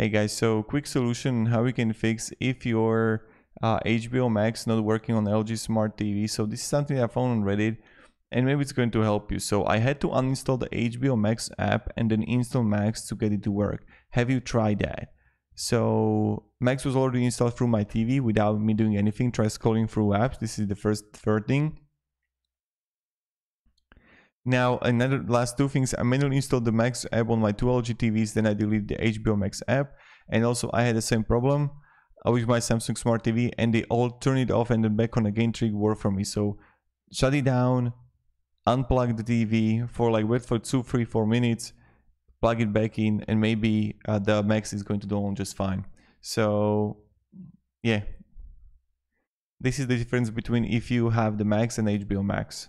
Hey guys, so quick solution how we can fix if your uh, HBO Max not working on LG Smart TV. So this is something I found on Reddit and maybe it's going to help you. So I had to uninstall the HBO Max app and then install Max to get it to work. Have you tried that? So Max was already installed through my TV without me doing anything. Try scrolling through apps. This is the first third thing. Now, another last two things, I manually installed the Max app on my two LG TVs, then I deleted the HBO Max app. And also I had the same problem uh, with my Samsung Smart TV and they all turn it off and then back on again trick worked for me. So shut it down, unplug the TV for like wait for two, three, four minutes, plug it back in and maybe uh, the Max is going to do on just fine. So yeah, this is the difference between if you have the Max and HBO Max.